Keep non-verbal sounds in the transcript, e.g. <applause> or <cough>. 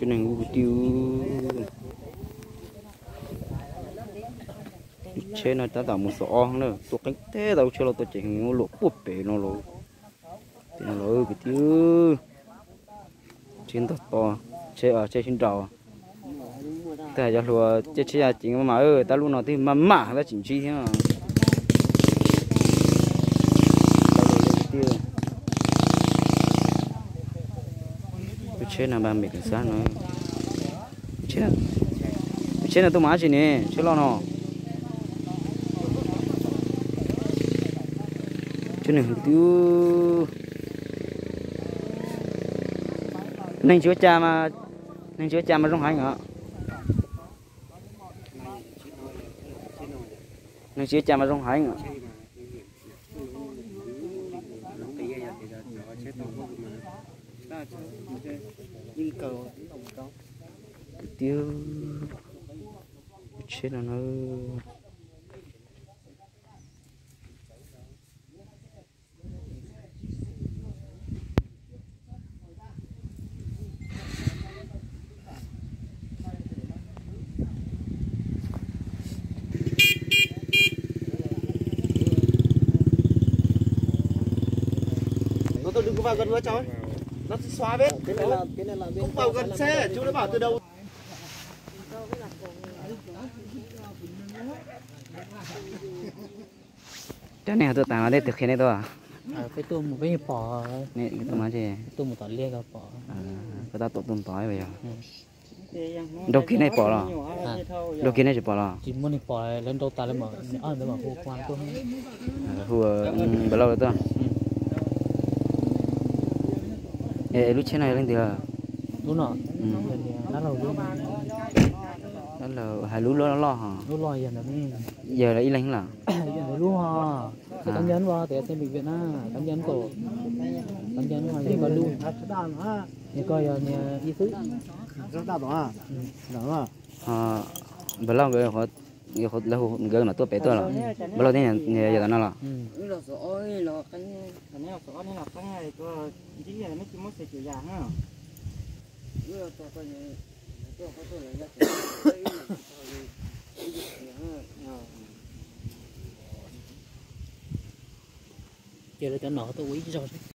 cho nên ngu tiêu. Chế nó ta tạo một số ong nữa tôi cánh thế đâu cho nó tôi chỉ ngu lộ bút bể nó lộ thì nó lộ cái tiêu. Trên to to chế ở chế trên đầu. Ta cho lùa chế chế chính mà ơi ta luôn nói thì mà mà ta chỉnh chi thế mà chết là ba mươi cái sát nữa chết. Là chết là tôi má chị nè, chết lo nó. Chết này tiêu nên chúa cha mà, nên chúa cha mà trong hai ngõ nên chúa cha mà trong hai ngõ tiêu. Chết là nó nó tôi đừng có vào gần nữa cháu nó xóa vết. Cái này là cái này là không vào gần xe chú đã bảo từ đầu. Cái này tôi tao đây từ khi này tôi à? À, cái tôm một cái bò này cái tôi nói gì? Tôm một tỏi lia cái bò à cái ta tụm tỏi bây giờ. Ừ. đâu kia này bỏ rồi. À, đâu kia này chỉ bỏ rồi. Chỉ muốn đi bò lên đâu ta lên mở ở đây mà khu quan tôm hùa bao lâu rồi tôi ê lúc trên này lên từ lúc nọ Ừ. nó lâu lúc đó là hai lú lo lo hả? Lúc lo giờ nó giờ là y lánh <coughs> là giờ nó lúc ha cái tấm nhấn vào thì xem bệnh viện á. Tấm nhấn cổ. Tấm nhấn vào thì có luôn như coi nhà y sư rất đau đó à đó à à bao lâu rồi họ người họ là họ người là tôi bé tôi là bao lâu thế này giờ nó là ừ. lo sợ lo cái cái này. Là cái này. Tôi chỉ là mấy cái món sẽ chịu già ha lo sợ cái này. Tôi có tôi là giờ cho nó tôi quý rồi